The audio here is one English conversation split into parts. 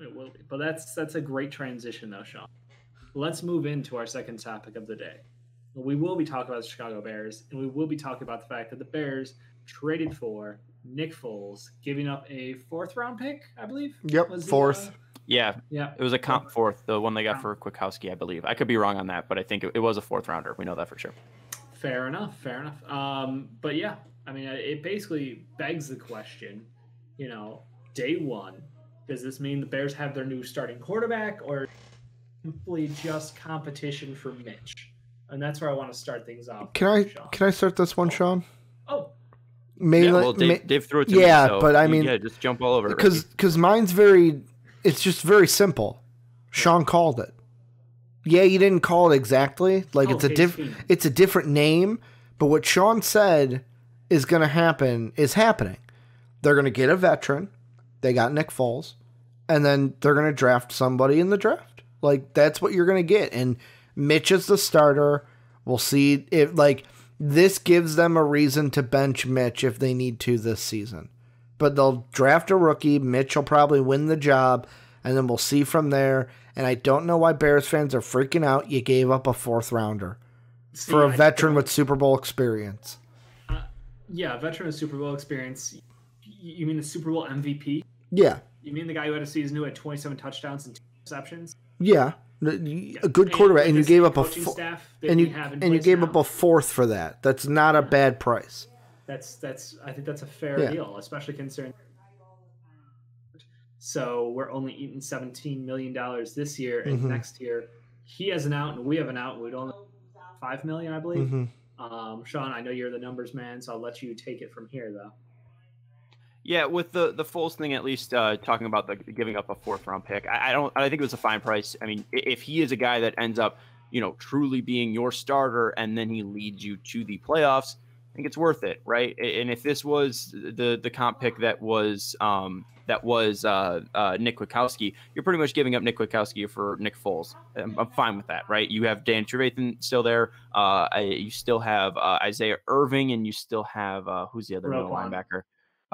It will be. But that's that's a great transition though, Sean. Let's move into our second topic of the day. We will be talking about the Chicago Bears, and we will be talking about the fact that the Bears traded for Nick Foles, giving up a fourth round pick, I believe. Yep, was the, fourth. uh, Yeah, yeah. it was a comp fourth, the one they got for Kwiatkoski, I believe. I could be wrong on that, but I think it, it was a fourth rounder. We know that for sure. Fair enough. Fair enough. Um, but yeah, I mean, it basically begs the question. You know, day one, does this mean the Bears have their new starting quarterback, or simply just competition for Mitch? And that's where I want to start things off. Can I Sean. can I start this one, oh. Sean? Oh, Maybe, yeah, well, Dave, Dave threw it to yeah, me. so but I mean- yeah, just jump all over because because mine's very it's just very simple. Sean called it. Yeah, you didn't call it exactly. Like Oh, it's a oh, Case different it's a different name, but what Sean said is going to happen is happening. They're going to get a veteran. They got Nick Foles, and then they're going to draft somebody in the draft. Like that's what you're going to get. And Mitch is the starter. We'll see if like this gives them a reason to bench Mitch if they need to this season. But they'll draft a rookie. Mitch will probably win the job, and then we'll see from there. And I don't know why Bears fans are freaking out. You gave up a fourth rounder see, for a I uh, veteran with Super Bowl experience. yeah, veteran with Super Bowl experience. You mean the Super Bowl MVP? Yeah, You mean the guy who had a season who had 27 touchdowns and two interceptions? yeah, a good quarterback, and you gave up a staff and you have and you gave now. up a fourth for that. That's not a bad price. That's that's I think that's a fair Yeah. deal, especially considering. So we're only eating seventeen million dollars this year, and Mhm. next year he has an out, and we have an out. We'd only five million, I believe. hmm Um, Sean, I know you're the numbers man, so I'll let you take it from here, though. Yeah, with the the Foles thing, at least uh, talking about the giving up a fourth round pick, I, I don't. I think it was a fine price. I mean, if he is a guy that ends up, you know, truly being your starter, and then he leads you to the playoffs, I think it's worth it, right? And if this was the the comp pick that was um, that was uh, uh, Nick Kwiatkoski, you're pretty much giving up Nick Kwiatkoski for Nick Foles. I'm, I'm fine with that, right? You have Dan Trevathan still there. Uh, I, you still have uh, Isaiah Irving, and you still have uh, who's the other middle linebacker?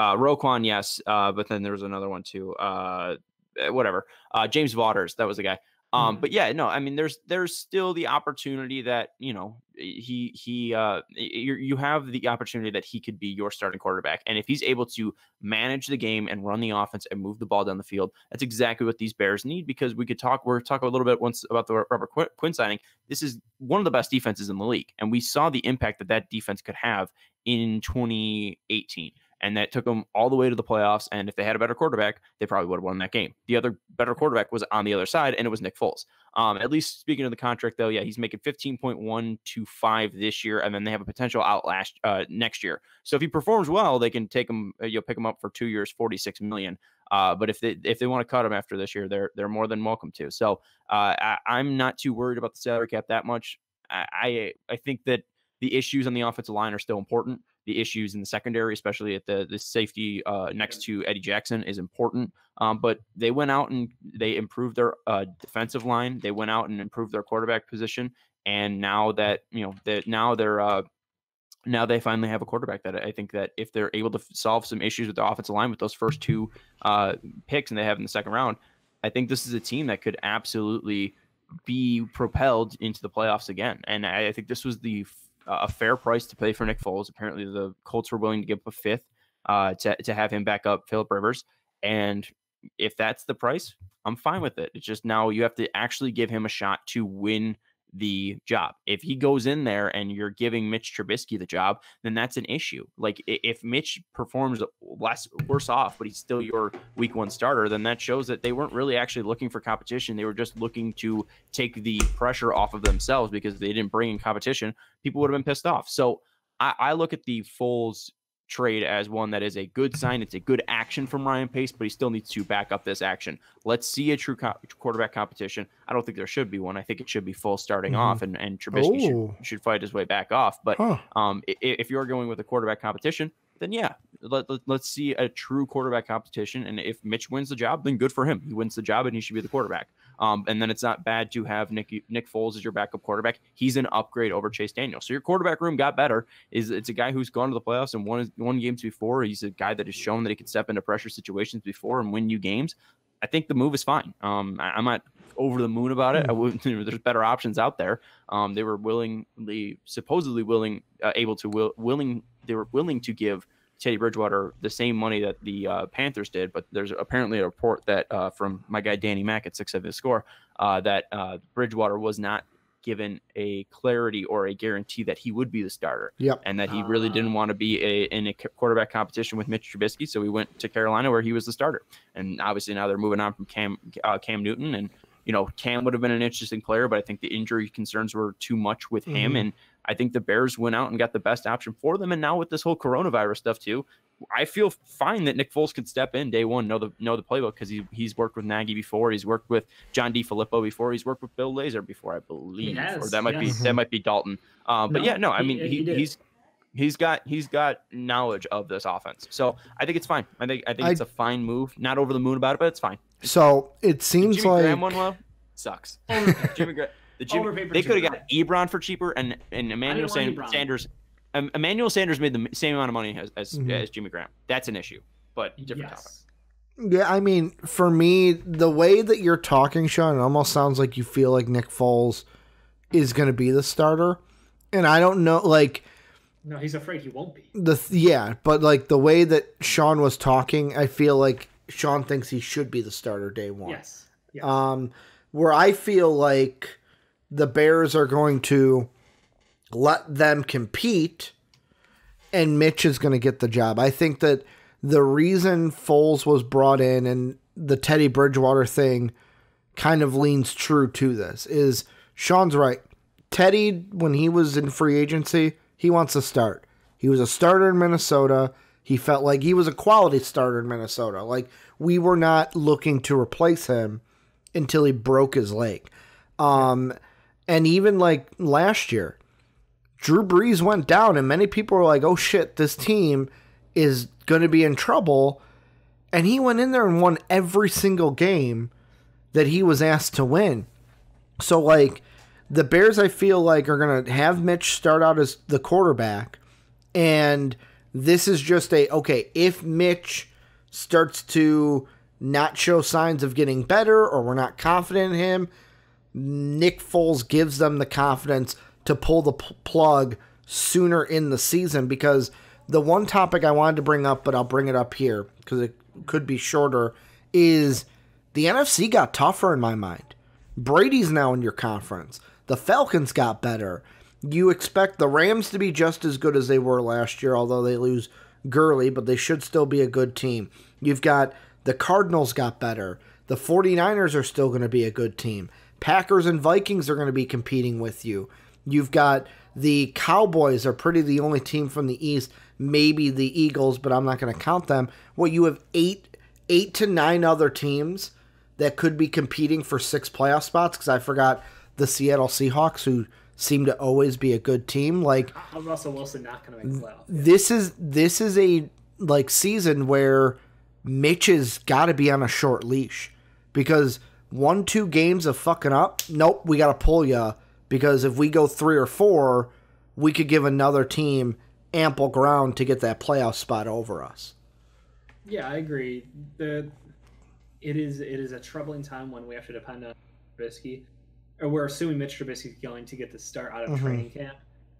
Uh, Roquan, yes, uh, but then there was another one too. Uh, eh, whatever. Uh, James Waters, that was the guy. Um, Mhm. but yeah, no, I mean, there's there's still the opportunity that you know he he uh you you have the opportunity that he could be your starting quarterback, and if he's able to manage the game and run the offense and move the ball down the field, that's exactly what these Bears need. Because we could talk, we're talking a little bit once about the Robert Quinn, Quinn signing. This is one of the best defenses in the league, and we saw the impact that that defense could have in 2018 and that took them all the way to the playoffs. And if they had a better quarterback, they probably would have won that game. The other better quarterback was on the other side, and it was Nick Foles. Um, at least speaking of the contract, though, yeah, he's making fifteen point one two five this year, and then they have a potential out last uh, next year. So if he performs well, they can take him. Uh, you'll pick him up for two years, forty six million. Uh, but if they if they want to cut him after this year, they're they're more than welcome to. So uh, I, I'm not too worried about the salary cap that much. I I, I think that the issues on the offensive line are still important the issues in the secondary, especially at the the safety uh, next to Eddie Jackson, is important. Um, but they went out and they improved their uh, defensive line. They went out and improved their quarterback position. And now that you know that now they're uh, now they finally have a quarterback that I think that if they're able to f- solve some issues with the offensive line with those first two uh, picks and they have in the second round, I think this is a team that could absolutely be propelled into the playoffs again. And I, I think this was the a fair price to pay for Nick Foles. Apparently, the Colts were willing to give up a fifth uh, to to have him back up Philip Rivers. And if that's the price, I'm fine with it. It's just now you have to actually give him a shot to win the job. If he goes in there and you're giving Mitch Trubisky the job, then that's an issue. Like if Mitch performs less worse off, but he's still your week one starter, then that shows that they weren't really actually looking for competition. They were just looking to take the pressure off of themselves because they didn't bring in competition. People would have been pissed off. So I, I look at the Foles trade as one that is a good sign. It's a good action from Ryan Pace, but he still needs to back up this action. Let's see a true co- quarterback competition. I don't think there should be one. I think it should be full starting Mhm. off, and and Trubisky should, should fight his way back off. But Huh. um, i- i- if you're going with a quarterback competition, then yeah, let, let, us see a true quarterback competition. And if Mitch wins the job, then good for him. He wins the job, and he should be the quarterback. Um, and then it's not bad to have Nick Nick Foles as your backup quarterback. He's an upgrade over Chase Daniel. So your quarterback room got better. Is it's a guy who's gone to the playoffs and won won games before. He's a guy that has shown that he can step into pressure situations before and win you games. I think the move is fine. Um, I, am not over the moon about it. I would, you know, there's better options out there. Um, they were willingly, supposedly willing, uh, able to will, willing, they were willing to give Teddy Bridgewater the same money that the uh, Panthers did, but there's apparently a report that uh, from my guy Danny Mack at Six Seven Score uh, that uh, Bridgewater was not given a clarity or a guarantee that he would be the starter. Yep. And that he really didn't Ah. want to be a, in a quarterback competition with Mitch Trubisky. So he went to Carolina where he was the starter. And obviously now they're moving on from Cam, uh, Cam Newton. And, you know, Cam would have been an interesting player, but I think the injury concerns were too much with him. Mhm. And I think the Bears went out and got the best option for them. And now with this whole coronavirus stuff too, I feel fine that Nick Foles could step in day one, know the know the playbook because he, he's worked with Nagy before, he's worked with John DeFilippo before, he's worked with Bill Lazor before, I believe, or has, that might yes. be that might be Dalton. Um, but No, yeah, no, I mean he he, did. he's he's got he's got knowledge of this offense, so I think it's fine. I think I think I- it's a fine move. Not over the moon about it, but it's fine. So it seems Jimmy like Graham one well sucks. Jimmy Graham. The Jimmy, they could have got Ebron for cheaper, and and Emmanuel want Sanders. Um, Emmanuel Sanders made the same amount of money as as, Mhm. as Jimmy Graham. That's an issue, but different topic. Yeah, I mean, for me, the way that you're talking, Sean, it almost sounds like you feel like Nick Foles is going to be the starter. And I don't know, like, No, he's afraid he won't be. the, yeah, but like the way that Sean was talking, I feel like Sean thinks he should be the starter day one. Yes. yes. Um, where I feel like the Bears are going to let them compete and Mitch is going to get the job. I think that the reason Foles was brought in and the Teddy Bridgewater thing kind of leans true to this is Sean's right. Teddy, when he was in free agency, he wants to start. He was a starter in Minnesota. He felt like he was a quality starter in Minnesota. Like we were not looking to replace him until he broke his leg. Um, and even like last year, Drew Brees went down, and many people were like, "Oh shit, this team is going to be in trouble." And he went in there and won every single game that he was asked to win. So like the Bears, I feel like are going to have Mitch start out as the quarterback, and this is just a okay. If Mitch starts to not show signs of getting better, or we're not confident in him, Nick Foles gives them the confidence to pull the p- plug sooner in the season because the one topic I wanted to bring up, but I'll bring it up here because it could be shorter, is the NFC got tougher in my mind. Brady's now in your conference. The Falcons got better. You expect the Rams to be just as good as they were last year, although they lose Gurley, but they should still be a good team. You've got the Cardinals got better. The 49ers are still going to be a good team. Packers and Vikings are going to be competing with you. You've got the Cowboys are pretty the only team from the East, maybe the Eagles, but I'm not going to count them. Well, you have eight eight to nine other teams that could be competing for six playoff spots because I forgot the Seattle Seahawks who seem to always be a good team. Like How Russell Wilson not going to make the playoff? this is this is a like season where Mitch has got to be on a short leash because one two games of fucking up, nope, we got to pull you because if we go three or four, we could give another team ample ground to get that playoff spot over us. Yeah, I agree. The it is it is a troubling time when we have to depend on Trubisky, or we're assuming Mitch Trubisky is going to get the start out of Mhm. training camp.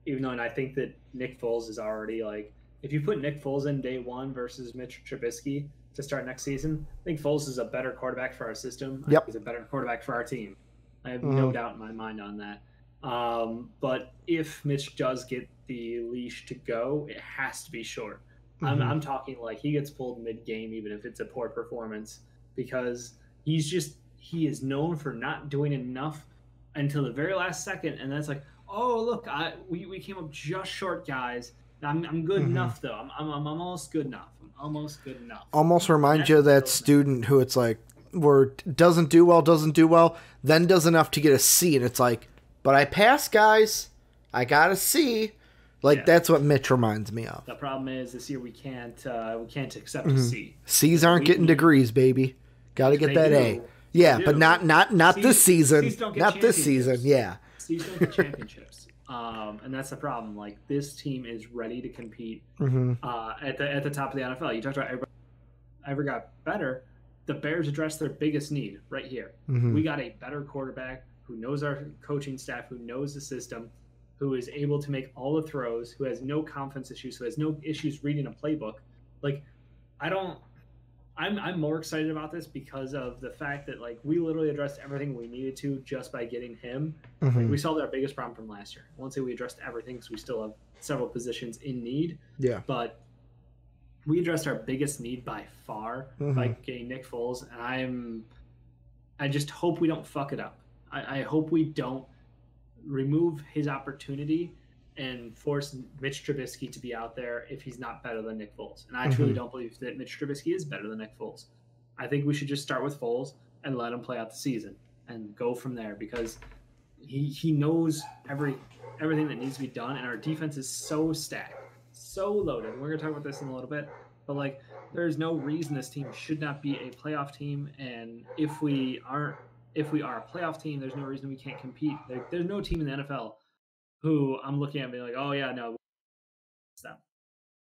Even though, and I think that Nick Foles is already like, if you put Nick Foles in day one versus Mitch Trubisky to start next season, I think Foles is a better quarterback for our system. Yep. he's a better quarterback for our team. I have no Mhm. doubt in my mind on that. Um, but if Mitch does get the leash to go, it has to be short. I'm, Mhm. I'm talking like he gets pulled mid game, even if it's a poor performance, because he's just he is known for not doing enough until the very last second, and that's like, oh look, I we, we came up just short, guys. I'm, I'm good Mhm. enough though. I'm, I'm, I'm almost good enough. I'm almost good enough. Almost reminds you of that student who it's like where doesn't do well, doesn't do well, then does enough to get a C, and it's like, but I passed, guys. I got a C. Like Yeah. that's what Mitch reminds me of. The problem is this year we can't uh, we can't accept Mhm. a C. C's aren't We- getting we- degrees, baby. Got to get that do. A. Yeah, but not not not this season. C's don't get Not this season. Yeah. C's don't get championships. Um, and that's the problem. Like this team is ready to compete hmm uh, at the at the top of the NFL. You talked about everybody ever got better. the Bears addressed their biggest need right here. Mhm. We got a better quarterback who knows our coaching staff, who knows the system, who is able to make all the throws, who has no confidence issues, who has no issues reading a playbook. Like, I don't. I'm I'm more excited about this because of the fact that like we literally addressed everything we needed to just by getting him. Like, Mhm. we solved our biggest problem from last year. I won't say we addressed everything because we still have several positions in need, Yeah. but we addressed our biggest need by far Mhm. by getting Nick Foles, and I'm I just hope we don't fuck it up. I, I hope we don't remove his opportunity and force Mitch Trubisky to be out there if he's not better than Nick Foles. And I truly Mhm. don't believe that Mitch Trubisky is better than Nick Foles. I think we should just start with Foles and let him play out the season and go from there because he he knows every everything that needs to be done and our defense is so stacked, so loaded. We're gonna talk about this in a little bit, but like there's no reason this team should not be a playoff team and if we aren't if we are a playoff team, there's no reason we can't compete. There, there's no team in the NFL who I'm looking at being like, oh yeah, no, it's them.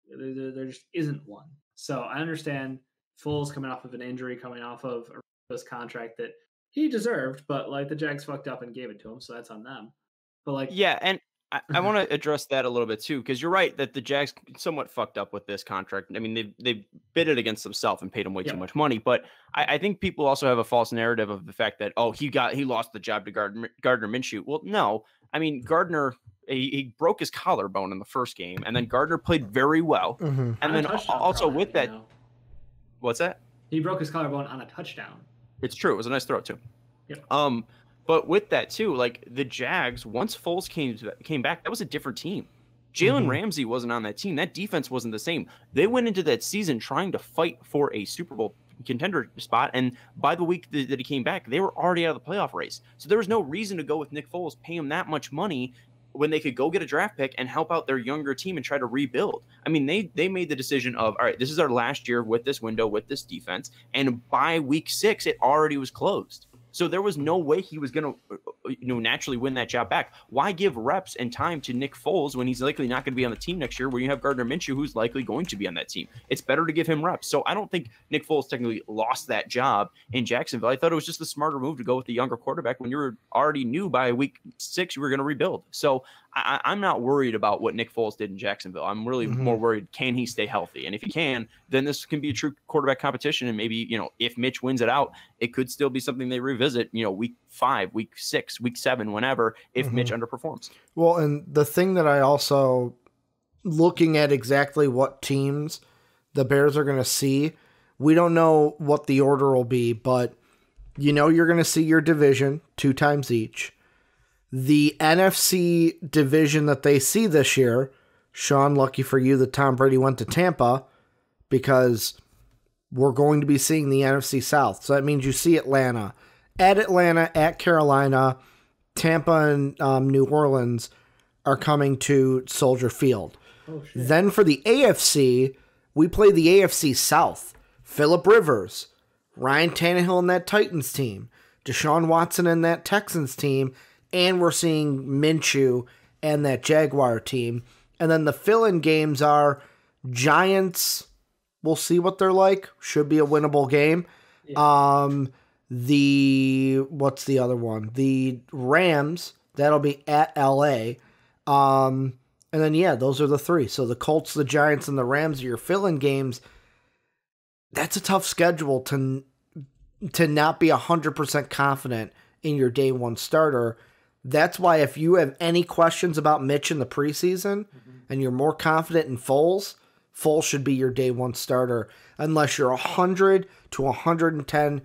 There, there, there just isn't one. So I understand Foles coming off of an injury, coming off of this contract that he deserved, but like the Jags fucked up and gave it to him, so that's on them. But like, Yeah, and I, I want to address that a little bit too, because you're right that the Jags somewhat fucked up with this contract. I mean, they they bid it against themselves and paid him way Yeah. too much money. But I, I think people also have a false narrative of the fact that oh he got he lost the job to Gardner Gardner Minshew. Well, no, I mean Gardner he, he broke his collarbone in the first game, and then Gardner played very well. Mhm. And then also throw, with you that, know. what's that? he broke his collarbone on a touchdown. It's true. It was a nice throw too. Yep. Um, but with that too, like the Jags, once Foles came came back, that was a different team. Jalen Mhm. Ramsey wasn't on that team. That defense wasn't the same. They went into that season trying to fight for a Super Bowl contender spot, and by the week that, that he came back, they were already out of the playoff race. So there was no reason to go with Nick Foles, pay him that much money when they could go get a draft pick and help out their younger team and try to rebuild. I mean, they they made the decision of all right, this is our last year with this window with this defense, and by week six, it already was closed. So there was no way he was going to, uh, uh, you know, naturally win that job back. Why give reps and time to Nick Foles when he's likely not going to be on the team next year? Where you have Gardner Minshew, who's likely going to be on that team. It's better to give him reps. So I don't think Nick Foles technically lost that job in Jacksonville. I thought it was just the smarter move to go with the younger quarterback when you were already knew by week six you were going to rebuild. So I, I'm not worried about what Nick Foles did in Jacksonville. I'm really Mhm. more worried can he stay healthy? And if he can, then this can be a true quarterback competition. And maybe you know if Mitch wins it out, it could still be something they revisit. You know, week five, week six, week seven, whenever if Mitch underperforms. Well, and the thing that I also looking at exactly what teams the Bears are going to see, we don't know what the order will be, but you know you're going to see your division two times each. The NFC division that they see this year, Sean, lucky for you that Tom Brady went to Tampa because we're going to be seeing the NFC South. So that means you see Atlanta, at Atlanta, at Carolina, Tampa, and um, New Orleans are coming to Soldier Field. Oh shit! Then for the AFC, we play the AFC South. Philip Rivers, Ryan Tannehill and that Titans team, Deshaun Watson and that Texans team, and we're seeing Minshew and that Jaguar team. And then the fill-in games are Giants. We'll see what they're like. Should be a winnable game. Um, the what's the other one? The Rams. That'll be at LA. Um, and then yeah, those are the three. So the Colts, the Giants, and the Rams are your fill-in games. That's a tough schedule to to not be hundred percent confident in your day one starter. That's why if you have any questions about Mitch in the preseason and you're more confident in Foles, Foles should be your day one starter unless you're 100 to 110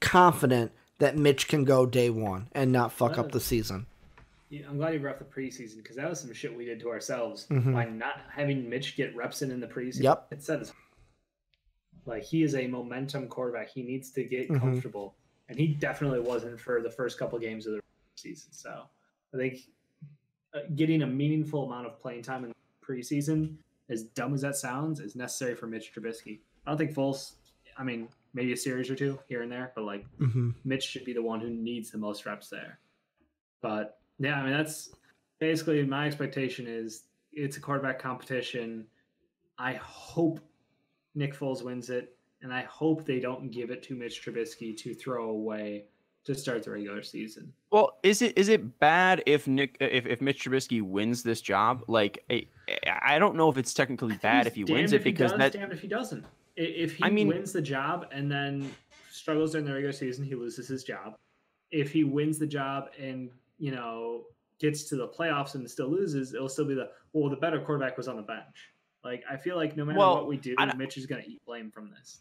confident that Mitch can go day one and not fuck up the season. Yeah, I'm glad you brought up the preseason because that was some shit we did to ourselves Mhm. by not having Mitch get reps in in the preseason. Yep. It said his- like he is a momentum quarterback. He needs to get Mhm. comfortable, and he definitely wasn't for the first couple games of the season. So I think uh, getting a meaningful amount of playing time in preseason, as dumb as that sounds, is necessary for Mitch Trubisky. I don't think Foles. I mean, maybe a series or two here and there, but like Mm-hmm. Mitch should be the one who needs the most reps there. But yeah, I mean that's basically my expectation is it's a quarterback competition. I hope Nick Foles wins it, and I hope they don't give it to Mitch Trubisky to throw away to start the regular season. Well, is it is it bad if Nick if, if Mitch Trubisky wins this job? Like, I, I don't know if it's technically bad if he wins it because he does, that damned if he doesn't. If he I mean, wins the job and then struggles during the regular season, he loses his job. If he wins the job and you know gets to the playoffs and still loses, it'll still be the well, the better quarterback was on the bench. Like I feel like no matter well, what we do, Mitch is going to eat blame from this.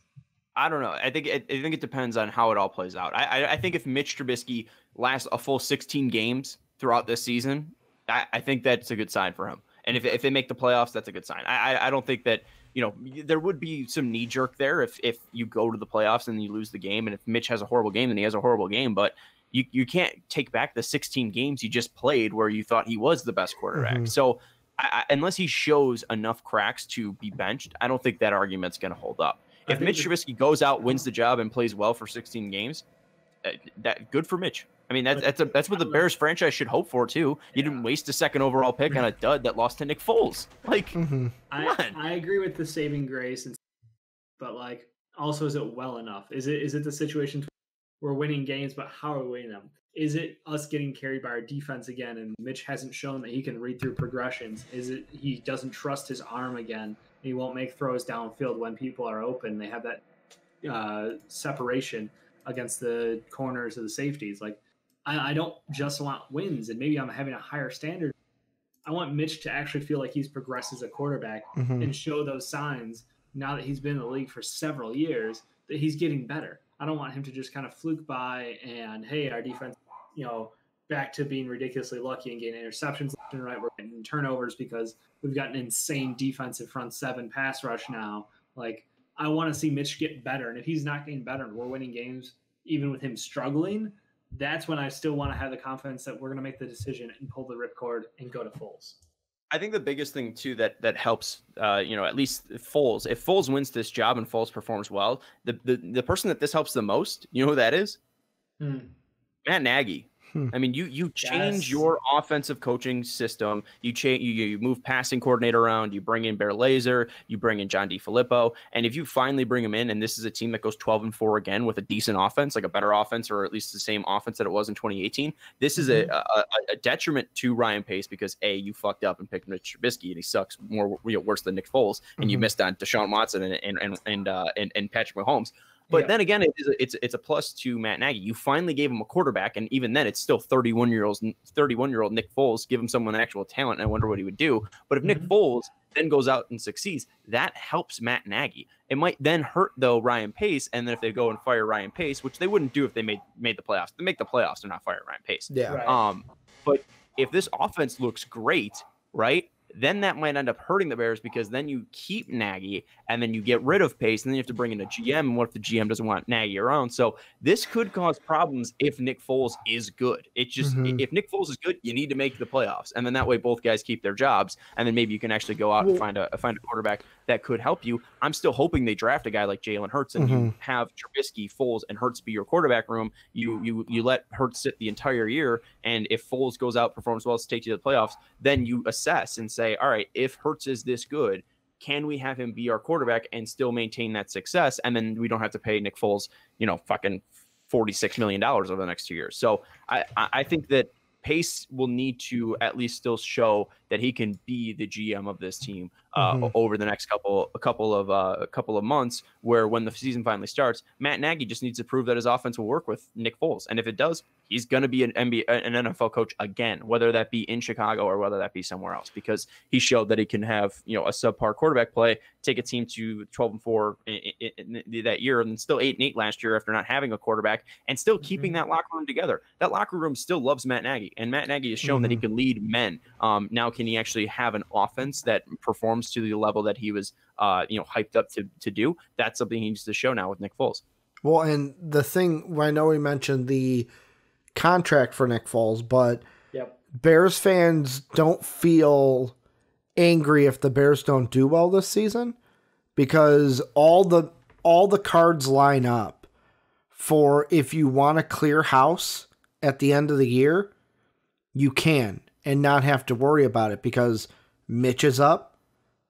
I don't know. I think it, I think it depends on how it all plays out. I, I, I think if Mitch Trubisky lasts a full 16 games throughout this season, I, I think that's a good sign for him. And if, if they make the playoffs, that's a good sign. I, I don't think that you know there would be some knee jerk there if if you go to the playoffs and you lose the game, and if Mitch has a horrible game, then he has a horrible game. But you you can't take back the 16 games you just played where you thought he was the best quarterback. Mm-hmm. So I, unless he shows enough cracks to be benched, I don't think that argument's going to hold up. If Mitch Trubisky goes out, wins the job, and plays well for 16 games, uh, that good for Mitch. I mean, that's that's a, that's what the Bears franchise should hope for too. You didn't waste a second overall pick on a dud that lost to Nick Foles. Like, mm-hmm. I, I agree with the saving grace, and but like, also, is it well enough? Is it is it the situation we're winning games, but how are we winning them? Is it us getting carried by our defense again, and Mitch hasn't shown that he can read through progressions? Is it he doesn't trust his arm again? He won't make throws downfield when people are open. They have that uh, separation against the corners of the safeties. Like, I, I, don't just want wins, and maybe I'm having a higher standard. I want Mitch to actually feel like he's progressed as a quarterback mm-hmm. and show those signs now that he's been in the league for several years that he's getting better. I don't want him to just kind of fluke by and hey, our defense, you know, back to being ridiculously lucky and getting interceptions left and right. We're getting turnovers because we've got an insane defensive front seven pass rush now. Like I want to see Mitch get better, and if he's not getting better and we're winning games, even with him struggling, that's when I still want to have the confidence that we're going to make the decision and pull the ripcord and go to Foles. I think the biggest thing too that that helps, uh, you know, at least Foles. If Foles wins this job and Foles performs well, the the, the person that this helps the most, you know who that is? Hmm. Matt Nagy. Hmm. I mean, you you change yes. your offensive coaching system. You change you, you move passing coordinator around. You bring in Bear Laser. You bring in John DeFilippo. And if you finally bring him in, and this is a team that goes 12 and four again with a decent offense, like a better offense, or at least the same offense that it was in 2018, this is mm-hmm. a, a, a, detriment to Ryan Pace because a you fucked up and picked Mitch Trubisky, and he sucks more you know, worse than Nick Foles, and mm-hmm. you missed on Deshaun Watson and and and and, uh, and, and Patrick Mahomes. But yeah. then again, it is a, it's it's a plus to Matt Nagy. You finally gave him a quarterback, and even then, it's still 31 year old 31 year old Nick Foles. Give him someone actual talent, and I wonder what he would do. But if mm-hmm. Nick Foles then goes out and succeeds, that helps Matt Nagy. It might then hurt though Ryan Pace, and then if they go and fire Ryan Pace, which they wouldn't do if they made made the playoffs, they make the playoffs, they're not fire Ryan Pace. Yeah. Right. Um, but if this offense looks great, right? Then that might end up hurting the Bears because then you keep Nagy and then you get rid of Pace, and then you have to bring in a GM. And what if the GM doesn't want Nagy around? So this could cause problems if Nick Foles is good. It's just mm-hmm. if Nick Foles is good, you need to make the playoffs, and then that way both guys keep their jobs, and then maybe you can actually go out and find a find a quarterback that could help you. I'm still hoping they draft a guy like Jalen Hurts and mm-hmm. you have Trubisky, Foles, and Hurts be your quarterback room. You you you let Hurts sit the entire year, and if Foles goes out performs well to take you to the playoffs, then you assess and say, all right, if Hurts is this good, can we have him be our quarterback and still maintain that success? And then we don't have to pay Nick Foles, you know, fucking $46 million over the next two years. So I, I think that Pace will need to at least still show that he can be the GM of this team uh, mm-hmm. over the next couple a couple of uh, a couple of months. Where when the season finally starts, Matt Nagy just needs to prove that his offense will work with Nick Foles, and if it does, he's going to be an NBA an NFL coach again, whether that be in Chicago or whether that be somewhere else, because he showed that he can have you know a subpar quarterback play, take a team to twelve and four in, in, in that year, and still eight and eight last year after not having a quarterback, and still mm-hmm. keeping that locker room together. That locker room still loves Matt Nagy, and Matt Nagy has shown mm-hmm. that he mm-hmm. can lead men. Um, now, can he actually have an offense that performs to the level that he was, uh, you know, hyped up to to do? That's something he needs to show now with Nick Foles. Well, and the thing I know we mentioned the contract for Nick Foles, but yep. Bears fans don't feel angry if the Bears don't do well this season because all the all the cards line up for if you want to clear house at the end of the year, you can and not have to worry about it because Mitch is up,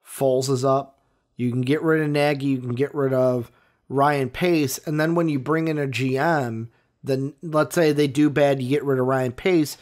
Foles is up. You can get rid of Nagy, you can get rid of Ryan Pace, and then when you bring in a GM, then let's say they do bad, you get rid of Ryan Pace,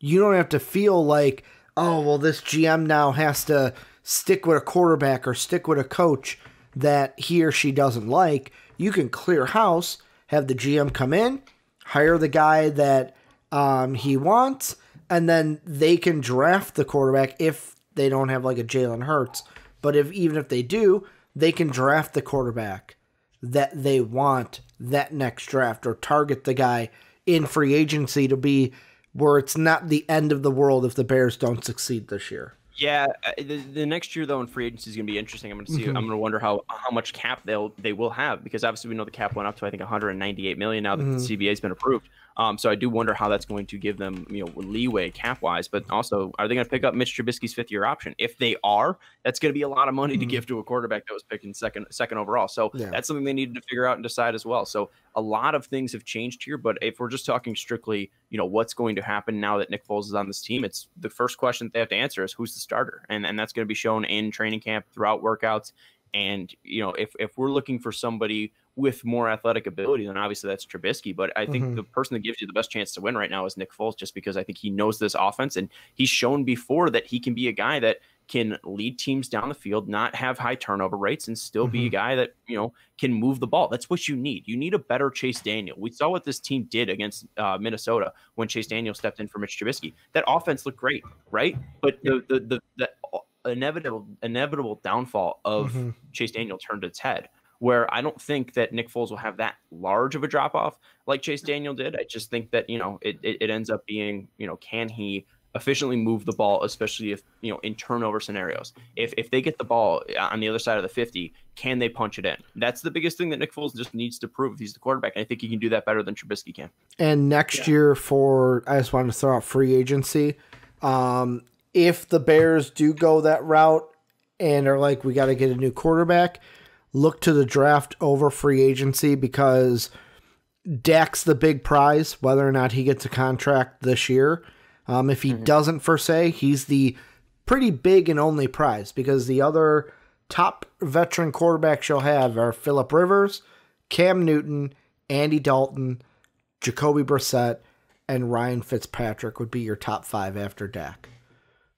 you don't have to feel like, oh, well, this GM now has to stick with a quarterback or stick with a coach that he or she doesn't like. You can clear house, have the GM come in, hire the guy that um, he wants, and then they can draft the quarterback if they don't have like a Jalen Hurts. But if even if they do, they can draft the quarterback that they want that next draft or target the guy in free agency to be where it's not the end of the world if the Bears don't succeed this year. Yeah, uh, the, the next year though in free agency is going to be interesting. I'm going to see. Mm-hmm. I'm going to wonder how how much cap they'll they will have because obviously we know the cap went up to I think 198 million now that mm-hmm. the CBA has been approved. Um, so I do wonder how that's going to give them, you know, leeway cap wise. But also, are they going to pick up Mitch Trubisky's fifth year option? If they are, that's going to be a lot of money mm-hmm. to give to a quarterback that was picked in second second overall. So yeah. that's something they needed to figure out and decide as well. So a lot of things have changed here. But if we're just talking strictly, you know, what's going to happen now that Nick Foles is on this team, it's the first question they have to answer is who's the starter, and and that's going to be shown in training camp throughout workouts. And you know, if if we're looking for somebody with more athletic ability, then obviously that's Trubisky. But I think mm-hmm. the person that gives you the best chance to win right now is Nick Foles, just because I think he knows this offense and he's shown before that he can be a guy that can lead teams down the field, not have high turnover rates, and still mm-hmm. be a mm-hmm. guy that you know can move the ball. That's what you need. You need a better Chase Daniel. We saw what this team did against uh, Minnesota when Chase Daniel stepped in for Mitch Trubisky. That offense looked great, right? But the the the, the inevitable inevitable downfall of mm-hmm. Chase Daniel turned its head where I don't think that Nick Foles will have that large of a drop off like Chase Daniel did. I just think that, you know, it, it, it, ends up being, you know, can he efficiently move the ball, especially if, you know, in turnover scenarios. If, if they get the ball uh, on the other side of the 50, can they punch it in? That's the biggest thing that Nick Foles just needs to prove if he's the quarterback. And I think he can do that better than Trubisky can. And next yeah. year for, I just wanted to throw out free agency. Um, if the Bears do go that route and are like, we got to get a new quarterback – look to the draft over free agency because Dak's the big prize, whether or not he gets a contract this year. Um, if he mm-hmm. doesn't, for say, he's the pretty big and only prize because the other top veteran quarterbacks you'll have are Philip Rivers, Cam Newton, Andy Dalton, Jacoby Brissett, and Ryan Fitzpatrick would be your top five after Dak.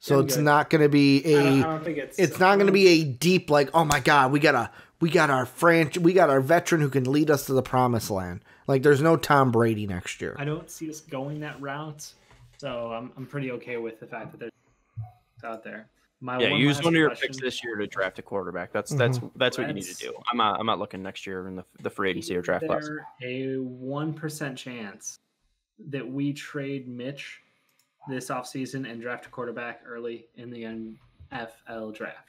So it's good. not going to be a. I don't, I don't think it's. It's not going to be a deep like. Oh my God, we gotta we got our franch we got our veteran who can lead us to the promised land. Like there's no Tom Brady next year. I don't see us going that route. So I'm I'm pretty okay with the fact that there's out there. My yeah, use one of your picks this year to draft a quarterback. That's that's mm-hmm. that's what you need to do. I'm not I'm not looking next year in the the free agency or draft class. A one percent chance that we trade Mitch this offseason and draft a quarterback early in the NFL draft.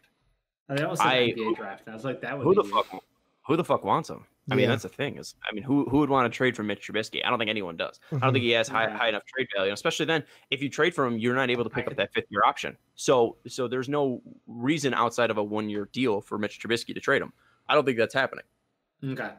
I mean, that was an I, NBA draft. And I was like, that would who the fuck who the fuck wants him? I yeah. mean, that's the thing is, I mean, who who would want to trade for Mitch Trubisky? I don't think anyone does. Mm-hmm. I don't think he has high, yeah. high enough trade value, especially then if you trade for him, you're not able to pick up that fifth year option. So so there's no reason outside of a one year deal for Mitch Trubisky to trade him. I don't think that's happening. Okay.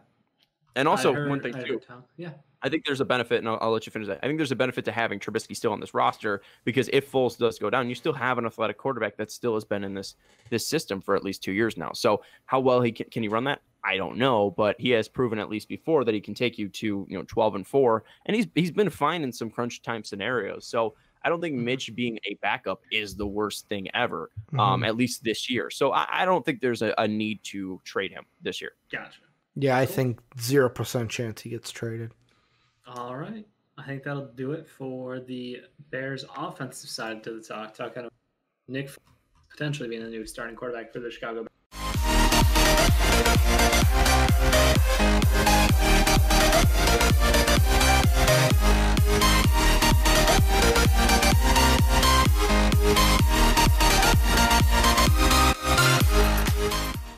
And also heard, one thing too. Yeah. I think there's a benefit, and I'll, I'll, let you finish that. I think there's a benefit to having Trubisky still on this roster because if Foles does go down, you still have an athletic quarterback that still has been in this this system for at least two years now. So how well he can, can he run that? I don't know, but he has proven at least before that he can take you to you know 12 and four, and he's he's been fine in some crunch time scenarios. So I don't think mm-hmm. Mitch being a backup is the worst thing ever, um, mm-hmm. um, at least this year. So I, I don't think there's a, a, need to trade him this year. Gotcha. Yeah, I think zero percent chance he gets traded. All right. I think that'll do it for the Bears offensive side to the talk. Talking of Nick potentially being the new starting quarterback for the Chicago